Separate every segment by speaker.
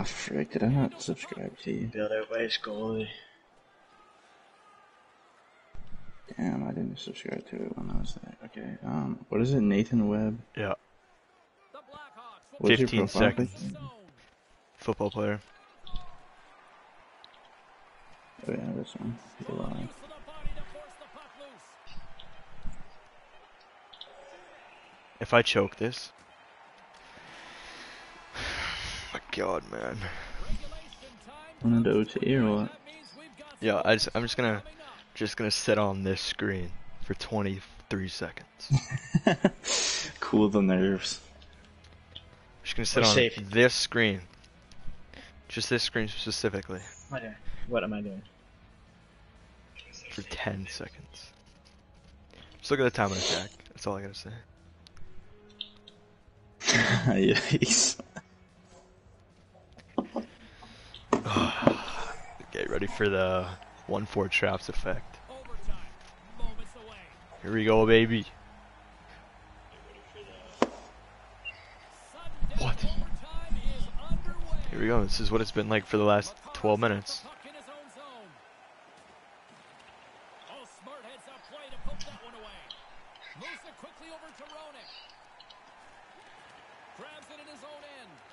Speaker 1: Ah, frick, did I not subscribe to you?
Speaker 2: Build out by his goalie.
Speaker 1: Damn, I didn't subscribe to it when I was there. Okay, um, what is it, Nathan Webb?
Speaker 3: Yeah.
Speaker 1: What's your
Speaker 3: 15
Speaker 1: profile
Speaker 3: seconds.
Speaker 1: picture?
Speaker 3: Football player.
Speaker 1: Oh yeah, this one. You're.
Speaker 3: If I choke this. My god, man.
Speaker 1: Run into OT or what?
Speaker 3: Yeah, I just, I'm just gonna, just gonna sit on this screen for 23 seconds.
Speaker 1: cool the nerves.
Speaker 3: Just gonna sit
Speaker 2: We're
Speaker 3: on
Speaker 2: safe.
Speaker 3: this screen. Just this screen specifically
Speaker 2: What am I- What am I doing?
Speaker 3: for 10 seconds. Just look at the time on attack. That's all I gotta say.
Speaker 1: Yikes.
Speaker 3: Get ready for the 1-4 traps effect. Here we go, baby. What? Here we go. This is what it's been like for the last 12 minutes.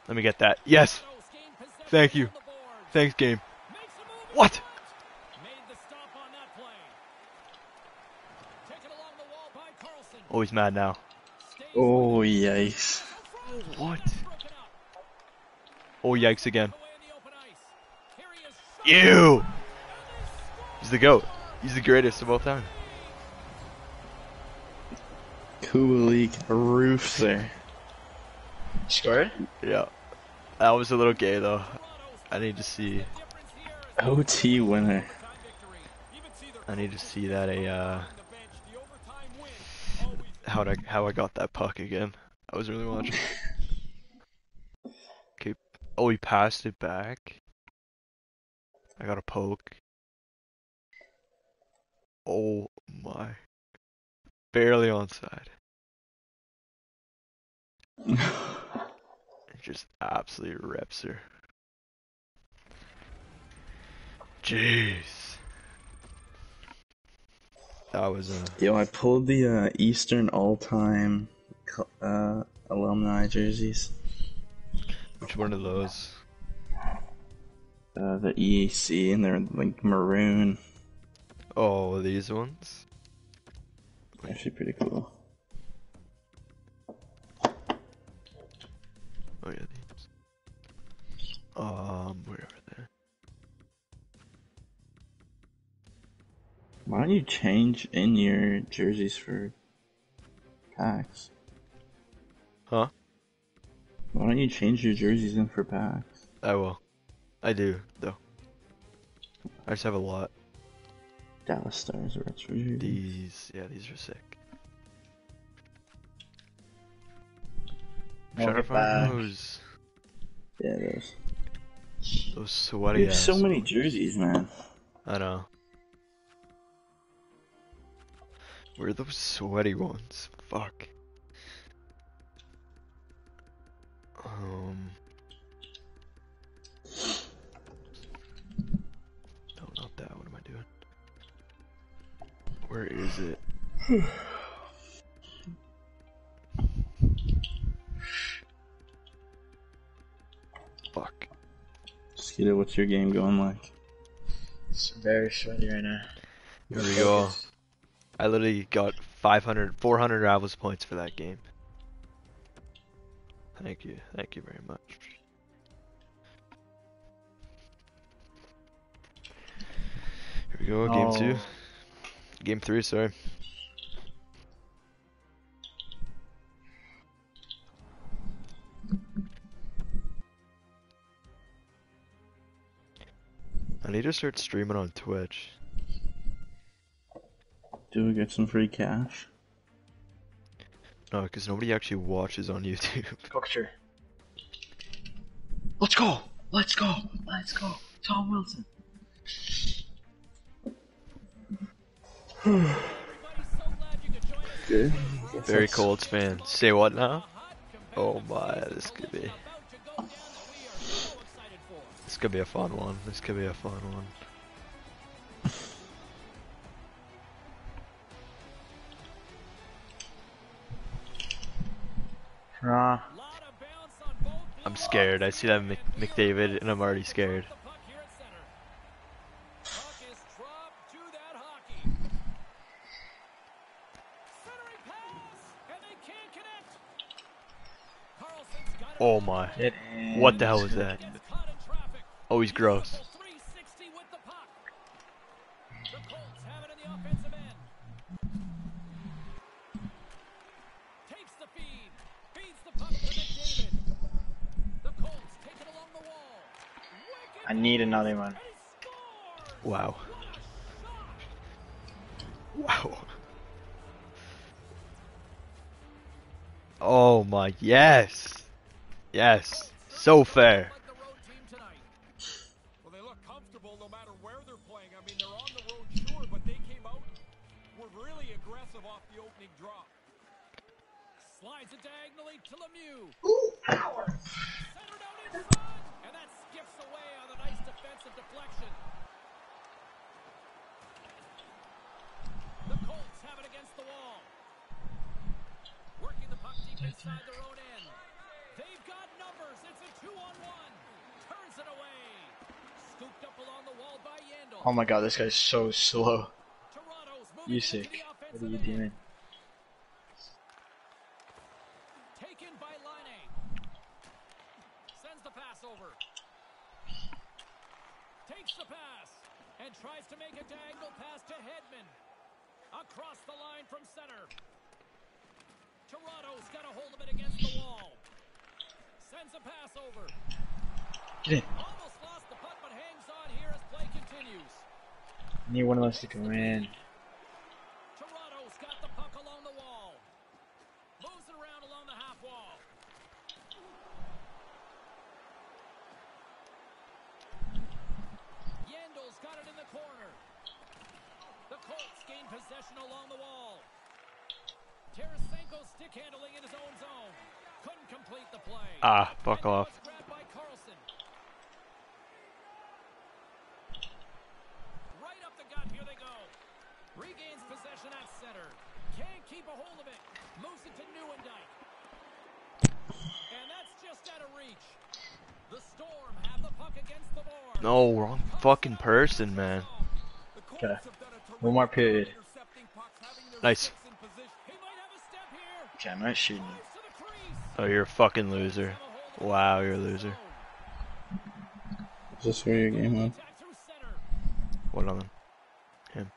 Speaker 3: Let me get that. Yes. Thank you. Thanks, game. What? Oh, he's mad now.
Speaker 1: Oh, yikes.
Speaker 3: What? Oh, yikes again. Ew! He's the GOAT. He's the greatest of all time.
Speaker 1: Kubalik roofs there.
Speaker 2: Scored?
Speaker 3: Yeah. That was a little gay, though. I need to see.
Speaker 1: OT winner.
Speaker 3: I need to see that a, uh... How I, how I got that puck again. I was really watching. Okay. Oh, he passed it back. I got a poke. Oh my. Barely onside. It just absolutely rips her. Jeez. That was a.
Speaker 1: Yo, I pulled the uh, Eastern all-time uh, alumni jerseys.
Speaker 3: Which one of those?
Speaker 1: Uh, the EAC, and they're like maroon.
Speaker 3: Oh, these ones?
Speaker 1: Actually, pretty cool.
Speaker 3: Oh yeah, these. Um, where
Speaker 1: Why don't you change in your jerseys for packs?
Speaker 3: Huh?
Speaker 1: Why don't you change your jerseys in for packs?
Speaker 3: I will. I do, though. I just have a lot.
Speaker 1: Dallas Stars retro jerseys.
Speaker 3: These, yeah, these are sick. I'm
Speaker 2: More
Speaker 3: trying to find
Speaker 2: back.
Speaker 3: those,
Speaker 1: Yeah, those.
Speaker 3: those sweaty
Speaker 1: We have so many jerseys, man.
Speaker 3: I know. Where are those sweaty ones? Fuck. Um. No, not that. What am I doing? Where is it? Fuck.
Speaker 1: Skeeter, what's your game going like?
Speaker 2: It's very sweaty right now.
Speaker 3: Here we go. I literally got 500, 400 Rivals points for that game. Thank you. Thank you very much. Here we go, game two.
Speaker 2: Oh.
Speaker 3: Game three, sorry. I need to start streaming on Twitch.
Speaker 1: Do we get some free cash?
Speaker 3: No, because nobody actually watches on YouTube.
Speaker 2: Picture. Let's go! Let's go! Let's go! Tom Wilson.
Speaker 1: Good.
Speaker 3: Very Colts fan. Say what now? Oh my, this could be. This could be a fun one. This could be a fun one. Scared. I see that Mc McDavid, and I'm already scared. Oh my. What the hell was that? Oh, he's gross.
Speaker 2: I need another one.
Speaker 3: Wow. Wow. Oh my, yes. Yes. So fair.
Speaker 4: Well, they look comfortable no matter where they're playing. I mean, they're on the road, sure, but they came out, were really aggressive off the opening drop. Slides it diagonally to Lemieux. Centered out nice deflection. The Colts have it against the wall. Working the puck deep inside their own end. They've got numbers. It's a two-on-one. Turns it away. Scooped up along the wall by Yandel.
Speaker 2: Oh my god, this guy's so slow.
Speaker 4: Toronto's
Speaker 2: You
Speaker 4: into
Speaker 2: sick. What are you
Speaker 4: end.
Speaker 2: doing?
Speaker 4: Taken by Laine. Sends the pass over. Takes the pass and tries to make a diagonal pass to Hedman. Across the line from center. Toronto's got a hold of it against the wall. Sends a pass over.
Speaker 2: Get in.
Speaker 4: Almost lost the puck, but hangs on here as play continues.
Speaker 2: I need one of us to go in.
Speaker 4: Toronto's got the puck along the wall. Moves it around along the half wall. Yandel's got it in the corner. The Colts gain possession along the wall. Tarasenko stick handling in his own zone. Couldn't complete the play.
Speaker 3: Ah, fuck
Speaker 4: And
Speaker 3: off.
Speaker 4: it's grabbed by Carlson. Right up the gut, here they go. Regains possession at center. Can't keep a hold of it. Moves it to Newendike. And that's just out of reach. The Storm have the puck against the board.
Speaker 3: No, wrong fucking person, man.
Speaker 2: Okay. One more period.
Speaker 3: Nice.
Speaker 4: He might have a step here.
Speaker 2: Okay, I'm not shooting you.
Speaker 4: Moves to the crease.
Speaker 3: Oh, you're a fucking loser. Wow, you're a loser.
Speaker 1: Is this for your game on?
Speaker 4: Attack through.
Speaker 3: What on him? Him.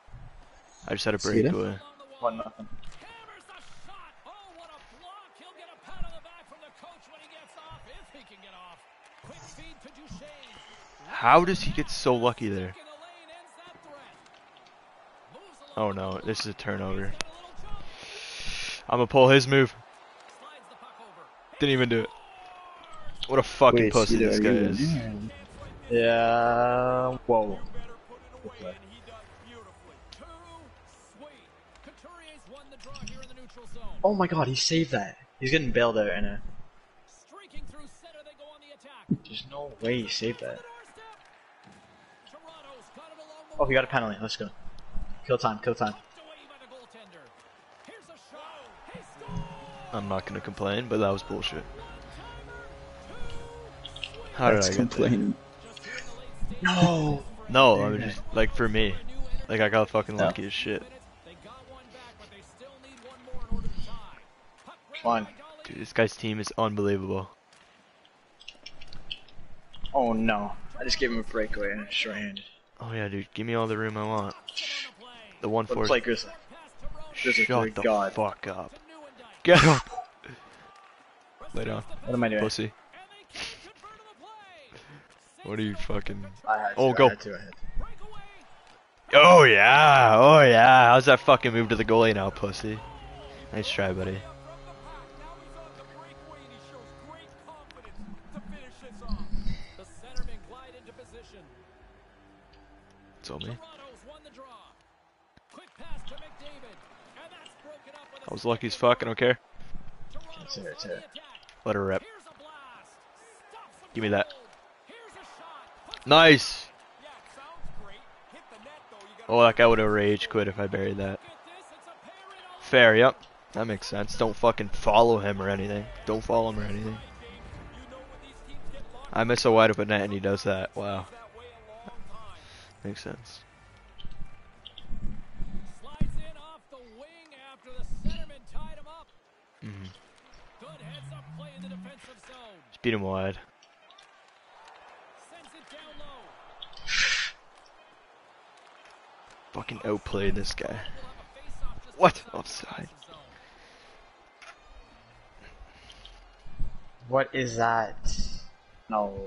Speaker 3: I just had a
Speaker 1: See that?
Speaker 3: breakaway.
Speaker 4: Along the wall.
Speaker 2: One nothing.
Speaker 4: Hammers the shot. Oh, what a block. He'll get a pat on the back from the coach when he gets off, if he can get off. Quick feed to Duchesne.
Speaker 3: How does he get so lucky there?
Speaker 4: In the lane ends that threat. Moves
Speaker 3: Oh no, this is a turnover.
Speaker 4: Got a little jump.
Speaker 3: I'm gonna pull his move.
Speaker 4: Slides the puck over.
Speaker 3: Didn't even do it. What a fucking
Speaker 1: Wait,
Speaker 3: pussy this guy is.
Speaker 1: in?
Speaker 2: Yeah. Whoa.
Speaker 4: Better put it away, and he does beautifully. Too sweet. Couturier's won the draw here in the neutral zone.
Speaker 2: Oh my god, he saved that. He's getting bailed out and
Speaker 4: Streaking through center, they go on the attack.
Speaker 2: there's no way he saved that.
Speaker 4: doorstep. Toronto's got it along the
Speaker 2: Oh, he got a penalty. Let's go. Kill time, kill time.
Speaker 4: Knocked away by the goaltender. Here's a shot. He scores.
Speaker 3: I'm not gonna complain, but that was bullshit. How did I get there?
Speaker 1: complaining.
Speaker 2: No.
Speaker 3: No, I was just like for me, like I got fucking
Speaker 1: No.
Speaker 3: lucky as shit.
Speaker 4: They got one back, but they still need one more in order to tie. Puck grabbed
Speaker 2: Fine.
Speaker 3: Dude, this guy's team is unbelievable.
Speaker 2: Oh no. I just gave him a breakaway and short-handed.
Speaker 3: Oh yeah, dude, give me all the room I want. The one
Speaker 2: Let's
Speaker 3: four.
Speaker 2: play Grizzly. Grizzly,
Speaker 3: Shut the
Speaker 2: God.
Speaker 3: fuck up. Get up. Lay down,
Speaker 2: What am I doing?
Speaker 3: pussy. What are you fucking?
Speaker 2: I had oh, to,
Speaker 3: Oh,
Speaker 2: I
Speaker 3: go.
Speaker 2: had to, I had to.
Speaker 3: Oh yeah, oh yeah. How's that fucking move to the goalie now, pussy? Nice try, buddy.
Speaker 4: The centerman glide into position.
Speaker 3: It's all me.
Speaker 4: Toronto's won the draw. Quick pass to McDavid. And that's broken up with a
Speaker 3: I was lucky as fuck. I don't care. Let her rip. Give me that. Nice. Oh, that guy would have rage quit if I buried that. Fair, yep. That makes sense. Don't fucking follow him or anything. Don't follow him or anything. I miss a wide open net and he does that. Wow. Makes sense.
Speaker 4: Slides in off the wing after the centerman tied him up.
Speaker 3: hmm
Speaker 4: Good heads up play in the defensive zone.
Speaker 3: Just beat him wide.
Speaker 4: Sends it down low.
Speaker 3: Fucking outplayed this guy.
Speaker 4: We'll have a face-off just
Speaker 3: What? Offside.
Speaker 2: What is that? No.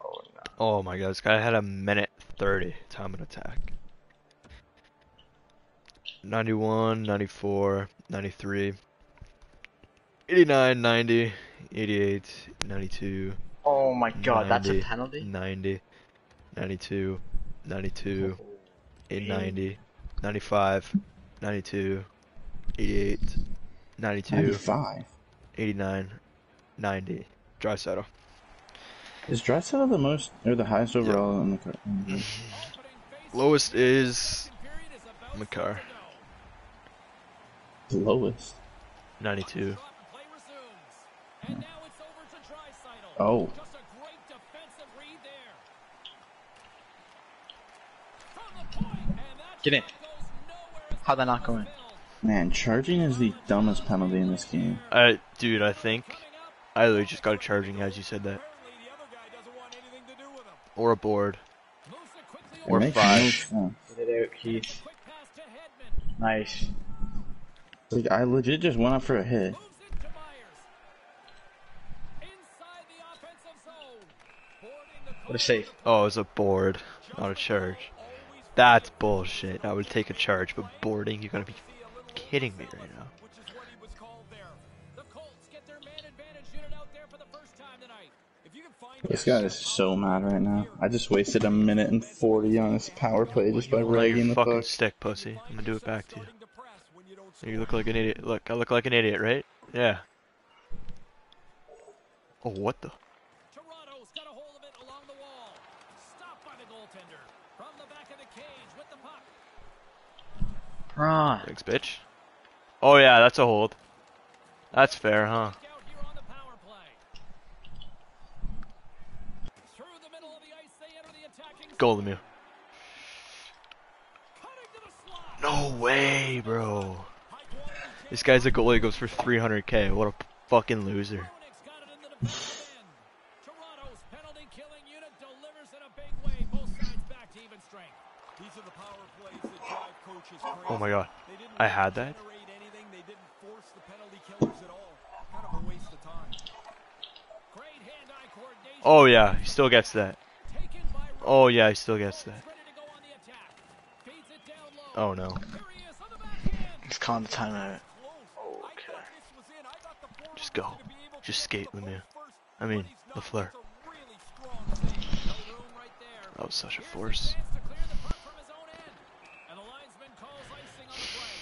Speaker 2: Oh no.
Speaker 3: Oh my god, this guy had a minute 30 time and attack. 91, 94, 93, 89, 90, 88, 92,
Speaker 2: Oh my god, that's a penalty?
Speaker 3: 90, 92, 92,
Speaker 2: Oh,
Speaker 3: 8,
Speaker 2: man.
Speaker 3: 90, 95, 92, 88, 92,
Speaker 1: 95.
Speaker 3: 89, 90. Drysdale.
Speaker 1: Is Drysdale the most or the highest overall in the car?
Speaker 4: Opening
Speaker 3: Lowest is
Speaker 4: face period is about
Speaker 3: McCarr,
Speaker 4: to go.
Speaker 1: The lowest.
Speaker 3: 92.
Speaker 4: Stop and play resumes. And now it's over to Draisaitl.
Speaker 1: Oh.
Speaker 4: Just a great defensive read there. From the point, and that
Speaker 2: Get in.
Speaker 4: shot goes nowhere as
Speaker 2: How'd that not
Speaker 4: puck
Speaker 2: go in?
Speaker 1: Man, charging is the dumbest penalty in this game.
Speaker 3: I, dude, I think I literally just got a charging as you said that.
Speaker 4: apparently the other guy doesn't want anything to do with him.
Speaker 3: Or a board.
Speaker 4: Moves it
Speaker 3: Or
Speaker 4: over.
Speaker 1: makes
Speaker 3: five.
Speaker 1: no.
Speaker 2: Get it out, Keith.
Speaker 4: Quick pass to Hedman.
Speaker 2: Nice.
Speaker 1: Like I legit just went up for a hit.
Speaker 4: Moves it to Myers. Inside the offensive zone. Boarding the
Speaker 2: What a save.
Speaker 3: Oh, it was a board, not a charge. That's bullshit. I would take a charge, but boarding, You're gonna be kidding me right now.
Speaker 1: This guy is so mad right now. I just wasted a minute and 40 on this power play just by
Speaker 3: Hold
Speaker 1: ragging the
Speaker 3: fucking
Speaker 1: puck.
Speaker 3: stick, pussy. I'm gonna do it back to you.
Speaker 4: starting to press when you don't score.
Speaker 3: You look like an idiot. Look, I look like an idiot, right? Yeah. Oh, what the?
Speaker 4: Toronto's got a hold of it along the wall. Stopped by the goaltender. From the back of the cage with the puck.
Speaker 2: Run.
Speaker 3: Thanks, bitch. Oh yeah, that's a hold. That's fair, huh?
Speaker 4: Out here on the power play. Through the middle of the ice, they enter the attacking
Speaker 3: Goal
Speaker 4: zone.
Speaker 3: Lemieux.
Speaker 4: Cutting to the slot.
Speaker 3: No way, bro. This guy's a goalie goes for 300k. What a fucking loser.
Speaker 4: Phoenix got it in the defensive end. Toronto's penalty killing unit delivers in a big way. Both sides back to even strength. These are the power plays that drive coaches crazy.
Speaker 3: Oh my god. I had that.
Speaker 4: generate anything. They didn't force the penalty killers at all. Kind of a waste of time. Great hand-eye coordination.
Speaker 3: Oh yeah, he still gets that.
Speaker 4: Taken by
Speaker 3: Oh yeah, he still gets that.
Speaker 4: Ready to go on the attack. Feeds it down low.
Speaker 3: Oh no.
Speaker 4: Here he is on the backhand.
Speaker 2: He's calling the timeout.
Speaker 4: Close. I
Speaker 2: Okay.
Speaker 4: thought this was in. I thought the forward
Speaker 3: Just go.
Speaker 4: gonna be able to
Speaker 3: Just skate,
Speaker 4: up the
Speaker 3: Lemieux. I mean,
Speaker 4: but he's not.
Speaker 3: Lafleur.
Speaker 4: That's a really strong save. No room right there.
Speaker 3: That was such a force.
Speaker 4: chance to clear the puck from his own end. And the linesman calls icing on the play.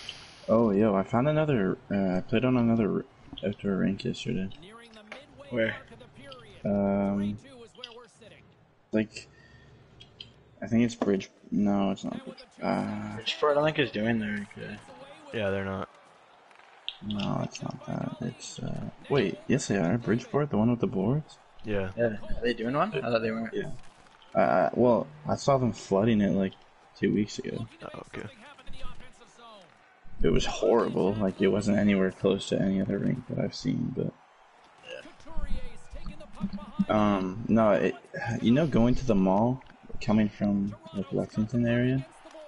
Speaker 1: Oh, yo, I found another. Uh, I played on another outdoor rink yesterday.
Speaker 4: Nearing the midway
Speaker 2: Where?
Speaker 4: mark of the period.
Speaker 1: Um,
Speaker 4: 3-2 is where we're sitting.
Speaker 1: Like, I think it's Bridge. No, it's not Bridge. Uh,
Speaker 2: Bridgeport, I don't think is doing there. Good.
Speaker 3: Yeah, they're not.
Speaker 1: no, it's not that. It's uh. Wait, yes they are. Bridgeport, the one with the boards.
Speaker 3: Yeah.
Speaker 2: Yeah. Are they doing one? I thought they weren't.
Speaker 1: Yeah. Uh, well, I saw them flooding it like two weeks ago.
Speaker 3: Oh, okay.
Speaker 4: Something happened in the offensive zone.
Speaker 1: It was horrible. Like it wasn't anywhere close to any other rink that I've seen. But
Speaker 4: Couturier's taking the puck behind.
Speaker 1: um, no, it. You know, going to the mall, coming from like Lexington area.
Speaker 4: Against the boards.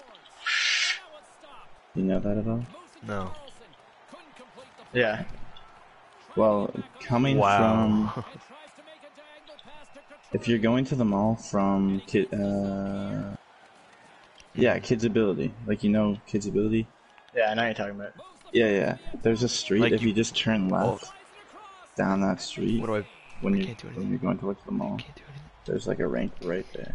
Speaker 4: Now it's stopped.
Speaker 1: You know that at all?
Speaker 4: Moves it to
Speaker 3: No.
Speaker 4: Carlson. Couldn't complete the
Speaker 2: Yeah.
Speaker 1: Well, coming
Speaker 3: Wow.
Speaker 1: from
Speaker 4: And tries to make a diagonal pass to Couturier.
Speaker 1: if you're going to the mall from kid, uh, yeah, Kids Ability, like you know Kids Ability.
Speaker 2: Yeah, I know what you're talking about.
Speaker 1: Yeah, yeah. There's a street.
Speaker 3: Like
Speaker 1: if you,
Speaker 3: you-
Speaker 1: just turn left
Speaker 4: Slides it across.
Speaker 1: down that street
Speaker 3: What do I?
Speaker 1: when
Speaker 3: I
Speaker 1: you when you're going towards the mall,
Speaker 3: Can't do anything.
Speaker 1: there's like a rink right there.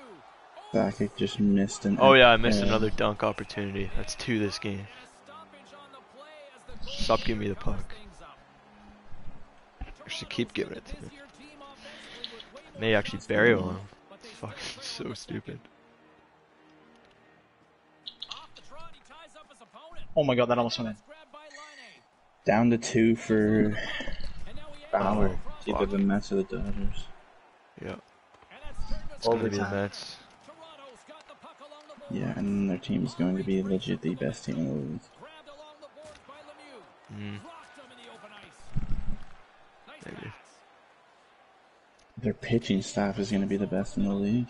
Speaker 4: feed to Lemieux. Oh,
Speaker 1: Bakic just missed an.
Speaker 3: Oh yeah, I missed another dunk opportunity. That's two this game.
Speaker 4: and a stoppage on the play as the goal
Speaker 3: Stop giving me the puck.
Speaker 4: things.
Speaker 3: I should keep giving it to me.
Speaker 4: Busier team offensively with way more
Speaker 3: May actually bury
Speaker 4: than
Speaker 3: on him.
Speaker 4: but they
Speaker 3: It's fucking so stupid.
Speaker 4: second. Off the trot, he ties up his opponent.
Speaker 2: Oh my god, that almost went in.
Speaker 4: It's grabbed by Laine.
Speaker 1: Down to two for
Speaker 4: And now
Speaker 1: Bauer.
Speaker 4: it across
Speaker 1: It's the Mets or the Dodgers.
Speaker 3: Yeah,
Speaker 4: And that's turned
Speaker 3: it's gonna be the
Speaker 2: Overtime.
Speaker 3: Mets.
Speaker 4: Toronto's got the puck along the boards.
Speaker 1: Yeah, and their team's going to be legit the best team in the league.
Speaker 4: Grabbed along the boards by Lemieux.
Speaker 3: Mm.
Speaker 4: Blocked him in the open ice. Nice
Speaker 3: Maybe.
Speaker 1: Their pitching staff is going to be the best in the league.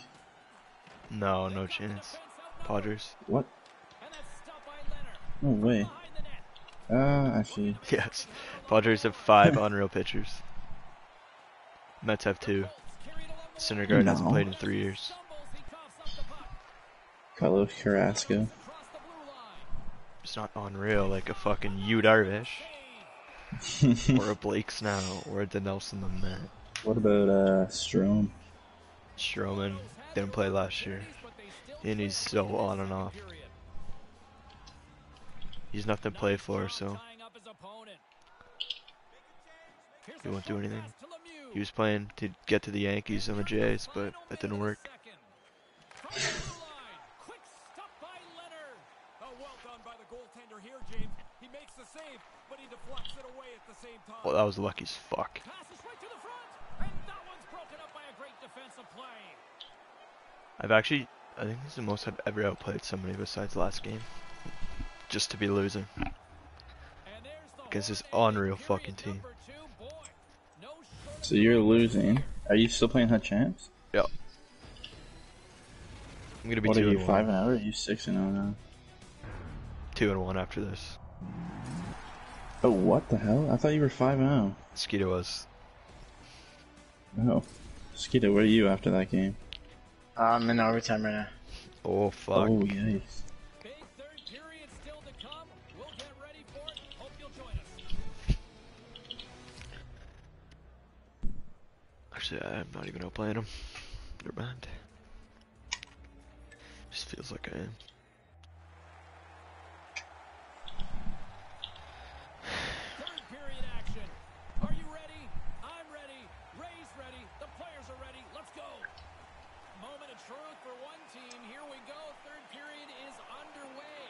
Speaker 3: No, no chance. Padres.
Speaker 1: What?
Speaker 4: And that's stopped by Leonard.
Speaker 1: No way.
Speaker 4: Behind the net.
Speaker 1: Uh, actually,
Speaker 3: Yes. Padres have five unreal pitchers. Mets have two.
Speaker 4: Carried along the
Speaker 3: Syndergaard hasn't played in three years.
Speaker 4: stumbles. He coughs up the puck.
Speaker 1: Carlos Carrasco.
Speaker 4: Across the blue line.
Speaker 3: It's not unreal like a fucking Yu Darvish or a Blake Snell or a Denelson the Met.
Speaker 1: What about uh Strom?
Speaker 3: Stroman didn't play last year, and he's so on and off. He's nothing to play for, so
Speaker 4: Tying up his opponent. Here's
Speaker 3: he won't do anything. He was playing to get to the Yankees and the Jays, but that didn't work.
Speaker 5: Well
Speaker 3: that was lucky as fuck. I've actually, I think this is the most I've ever outplayed somebody besides last game. Just to be losing. Against this unreal fucking team.
Speaker 1: So you're losing. Are you still playing HUT Champs?
Speaker 3: Yep. I'm gonna be
Speaker 1: What are
Speaker 3: two
Speaker 1: you,
Speaker 3: and
Speaker 1: five
Speaker 3: one.
Speaker 1: and zero? Or are you six and zero now?
Speaker 3: Two and one after this.
Speaker 1: Oh, what the hell? I thought you were five and zero.
Speaker 3: Skeeter was.
Speaker 1: Oh, Skeeto, where are you after that game?
Speaker 2: I'm in overtime right now.
Speaker 3: Oh fuck.
Speaker 1: Oh, yikes.
Speaker 3: Actually, I'm not even outplaying him. Never mind. Just feels like I am.
Speaker 4: Third period action. Are you ready? I'm ready. Ray's ready. The players are ready. Let's go. Moment of truth for one team. Here we go. Third period is underway.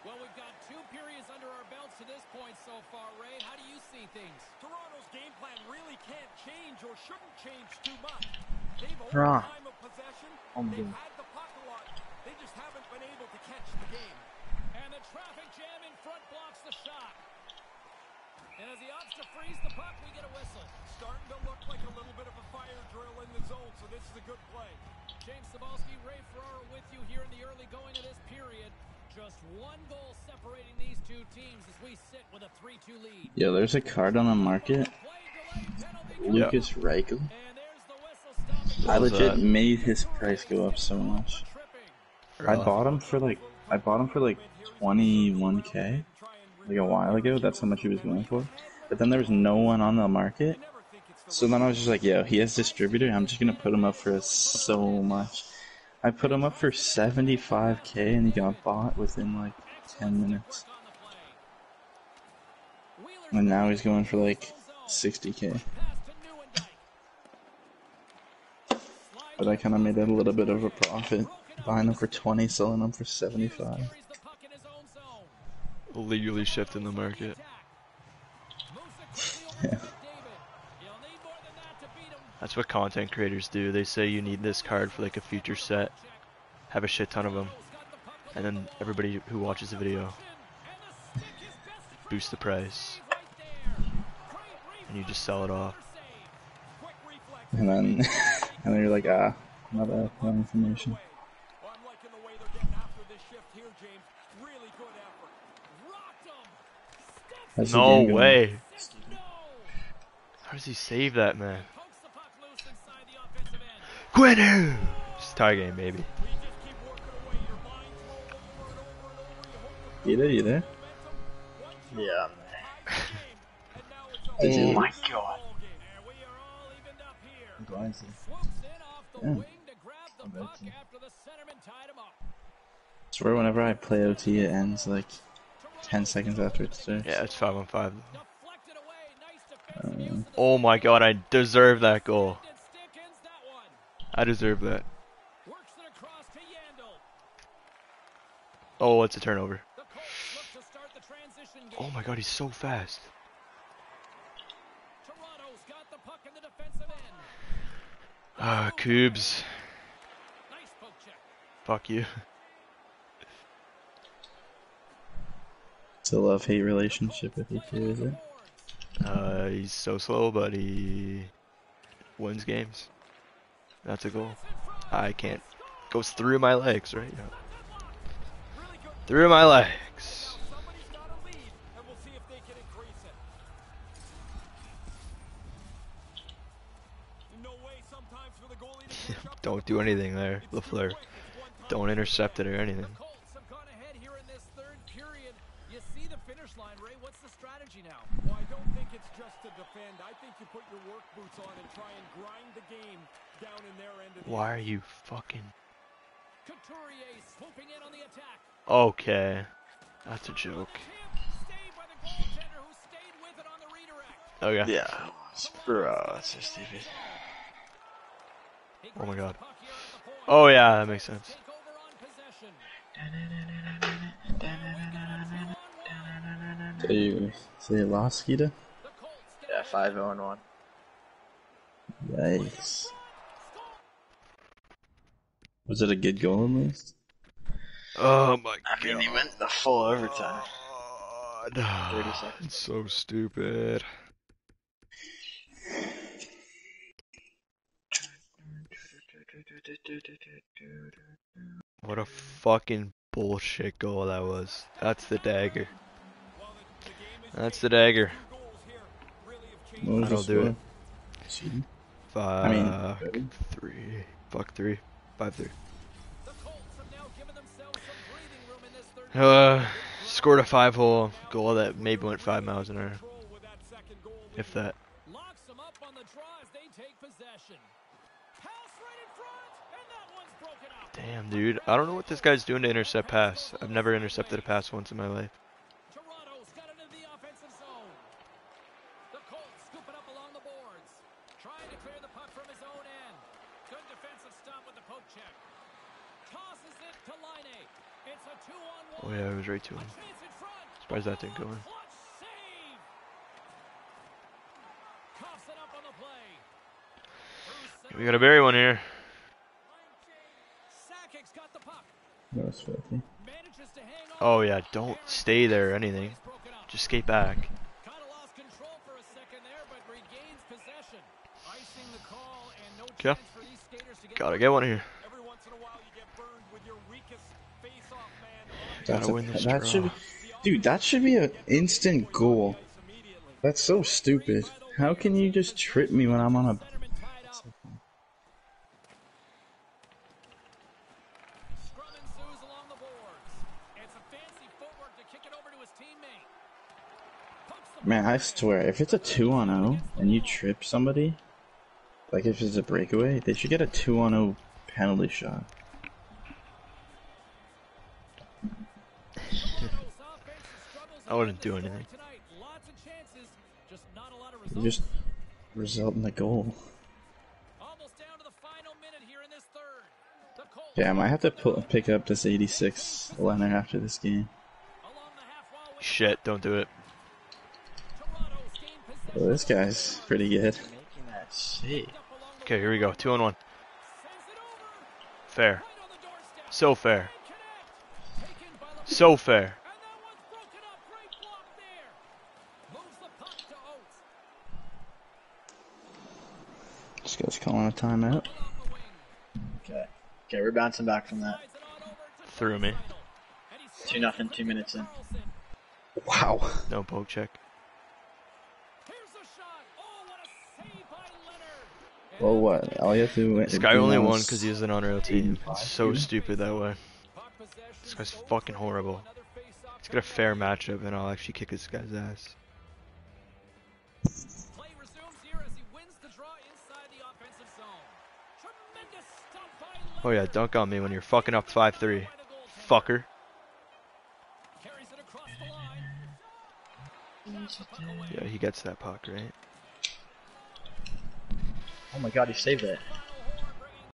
Speaker 4: Well, we've got two periods under our belts to this point so far. Ray, how do you see things?
Speaker 5: Toronto's game plan really can't change or shouldn't change too much. They've owned
Speaker 2: Wrong.
Speaker 5: time of possession.
Speaker 2: I'm
Speaker 5: They've
Speaker 2: doing-
Speaker 5: had the puck a lot. They just haven't been able to catch the game.
Speaker 4: And the traffic jam in front blocks the shot. And as he opts to freeze the puck, we get a whistle.
Speaker 5: Starting to look like a little bit of a fire drill in the zone, so this is a good play.
Speaker 4: James Cybulski, Ray Ferraro with you here in the early going of this period. Just one goal separating these two teams as we sit with a 3-2 lead.
Speaker 1: Yo, there's a card on the market.
Speaker 4: Play delay penalty.
Speaker 1: Lukas Reichel. I legit
Speaker 3: that?
Speaker 1: made his price go up so much.
Speaker 4: tripping.
Speaker 1: I bought him for like, I bought him for like 21k, like a while ago. That's how much he was going for. But then there was no one on the market. So then I was just like, yo, he has distributor. I'm just gonna put him up for so much. I put him up for 75k and he got bought within like 10 minutes. And now he's going for like 60k. But I kind of made a little bit of a profit buying them for 20, selling them for 75.
Speaker 3: Legally shifting the market.
Speaker 1: Yeah.
Speaker 3: That's what content creators do. They say you need this card for like a future set. Have a shit ton of them. And then everybody who watches the video boost the price. And you just sell it off.
Speaker 1: And then, and then you're like, ah, not that, that information.
Speaker 5: Well, I'm liking the way they're getting after
Speaker 4: this shift here, James. Really good effort. Rocked him. Steps
Speaker 1: How's the
Speaker 3: No way. How does he save that, man?
Speaker 4: Pokes the puck loose inside the offensive end.
Speaker 3: Quinner! It's a tie game, baby.
Speaker 4: We just keep working away. Your mind's roll over and over and over. You hope to
Speaker 1: You there? You there?
Speaker 2: Yeah.
Speaker 4: and now it's a
Speaker 1: Did you-
Speaker 2: Oh my
Speaker 4: ball
Speaker 2: god.
Speaker 4: game.
Speaker 1: Yeah.
Speaker 4: wing to grab the
Speaker 1: I'm
Speaker 4: puck
Speaker 1: ready.
Speaker 4: after the centerman tied him up.
Speaker 1: swear whenever I play OT, it ends like 10 seconds after it starts.
Speaker 3: Yeah, it's 5 on 5.
Speaker 4: Deflected away. Nice defensive use.
Speaker 3: Oh my god, I deserve that goal.
Speaker 4: Did stick ins that one.
Speaker 3: I deserve that.
Speaker 4: Works it across to Yandel.
Speaker 3: Oh, it's a turnover.
Speaker 4: The Colts look to start the transition game.
Speaker 3: Oh my god, he's so fast. Ah, Coobs.
Speaker 4: Nice poke check.
Speaker 3: Fuck you.
Speaker 1: It's a love hate relationship with you two, is it?
Speaker 3: Uh, he's so slow, but he wins games. That's a goal. I can't. Goes through my legs, right? Yeah. Through my legs.
Speaker 4: Somebody's got a lead, and we'll see if they can increase it. No way sometimes for the goalie to catch up.
Speaker 3: Don't do anything there,
Speaker 4: It's
Speaker 3: Lafleur.
Speaker 4: quick. One time
Speaker 3: Don't intercept it or anything.
Speaker 4: The Colts have gone ahead here in this third period. You see the finish line, Ray. What's the strategy now?
Speaker 5: Well, I don't think it's just to defend. I think you put your work boots on and try and grind the game down in their end of the
Speaker 3: Why are you fucking...
Speaker 4: Couturier swooping in on the attack.
Speaker 3: Okay. That's a joke.
Speaker 4: Saved by the goaltender who stayed with it on the redirect.
Speaker 3: Okay.
Speaker 2: Yeah. Bro, that's so stupid.
Speaker 4: He
Speaker 3: Oh my god.
Speaker 4: the puck here at the point.
Speaker 3: Oh yeah, that makes sense.
Speaker 4: Take over.
Speaker 1: So you, so you lost, Skeeta?
Speaker 4: The Colts get
Speaker 2: Yeah, 5 0 1.
Speaker 1: Yikes. Was it a good goal at least?
Speaker 3: Oh my
Speaker 2: I mean,
Speaker 3: god.
Speaker 2: he went the full overtime.
Speaker 3: Oh, god.
Speaker 2: 30 seconds.
Speaker 3: It's so stupid. What a fucking bullshit goal that was. That's the dagger. That's the dagger.
Speaker 1: What was
Speaker 3: I don't do it.
Speaker 1: Sweden?
Speaker 3: Fuck
Speaker 1: I mean,
Speaker 3: three. Fuck three. Five three.
Speaker 4: The Colts have now given themselves some breathing room in this third
Speaker 3: Uh, scored a five hole goal that maybe went five miles an hour.
Speaker 4: control with that second goal
Speaker 3: If
Speaker 4: lead.
Speaker 3: that.
Speaker 4: Locks them up on the draw as they take possession. Pass right in front, and that one's broken up.
Speaker 3: Damn, dude. I don't know what this guy's doing to intercept pass. I've never intercepted a pass once in my life.
Speaker 4: Toronto's got it into the offensive zone. The Colts scoop it up along the boards. Trying to clear the puck from his own end. Good defensive stop with the poke check. Tosses it to Laine It's a two-on-one.
Speaker 3: Oh yeah, it was right to him. Surprised that didn't go in.
Speaker 4: Clutch save. Coughs it up on the play. Through
Speaker 3: We got a berry one here.
Speaker 4: Sakic's got the puck.
Speaker 1: That was filthy.
Speaker 4: Manages to hang on.
Speaker 3: Oh yeah, don't stay there or anything.
Speaker 4: It's broken up.
Speaker 3: Just skate back.
Speaker 4: Kind of lost control for a second there, but regains possession. Icing the call and no
Speaker 3: Okay.
Speaker 4: chance for these skaters to get
Speaker 3: Gotta get one here.
Speaker 5: Every once in a while, you get burned with your weakest face-off man on
Speaker 3: Gotta
Speaker 1: That's a-
Speaker 3: win this
Speaker 1: that
Speaker 3: draw.
Speaker 1: should be, dude, that should be an instant goal. That's so stupid. How can you just trip me when I'm on a
Speaker 4: centerman tied up. Scrum ensues along the boards. It's a fancy footwork to kick it over to his teammate. Pumps the
Speaker 1: Man, I swear, if it's a 2 on 0 and you trip somebody, like if it's a breakaway, they should get a 2 on 0 penalty shot.
Speaker 4: Toronto's offense struggles
Speaker 3: I wouldn't do anything.
Speaker 4: tonight. Lots of chances, just not a lot of
Speaker 1: You just result in the goal.
Speaker 4: Almost down to the final minute here in this third. The Colts
Speaker 1: Yeah, I might have to pu- pick up this 86 liner after this game.
Speaker 4: along the half wall with
Speaker 3: Shit, don't do it.
Speaker 4: Toronto's gained possession.
Speaker 1: Well, this guy's pretty good.
Speaker 2: Making that save.
Speaker 4: Up along the
Speaker 3: Okay, here we go. Two on one.
Speaker 4: sends it over.
Speaker 3: Fair.
Speaker 4: Right on the doorstep.
Speaker 3: So fair.
Speaker 4: And connect. Taken by the
Speaker 3: So fair.
Speaker 4: And that one's broken up. Great block there. Moves the puck to Oates.
Speaker 1: This guy's calling a timeout.
Speaker 4: Off the wing.
Speaker 2: Okay. Okay, we're bouncing back from that.
Speaker 4: Slides it on over to
Speaker 3: Through me.
Speaker 2: Two nothing. Two minutes in.
Speaker 1: Wow.
Speaker 3: No poke check.
Speaker 4: Here's the shot. Oh, what a save by Leonard.
Speaker 1: Well, what? All you have to win.
Speaker 3: This guy only
Speaker 1: now
Speaker 3: won because he was an unreal team.
Speaker 1: 85
Speaker 3: It's so
Speaker 1: here?
Speaker 3: stupid that way. This guy's fucking horrible.
Speaker 4: Another face-off
Speaker 3: Let's get a fair matchup and I'll actually kick this guy's ass.
Speaker 4: Play resumes here as he wins the draw inside the offensive zone. Tremendous stop by
Speaker 3: Oh yeah, dunk on me when you're fucking up 5-3.
Speaker 4: By the goaltender.
Speaker 3: Fucker.
Speaker 4: Carries it across the line. Knocks the puck away.
Speaker 3: Yeah, he gets that puck, right?
Speaker 2: Oh my god, he saved that.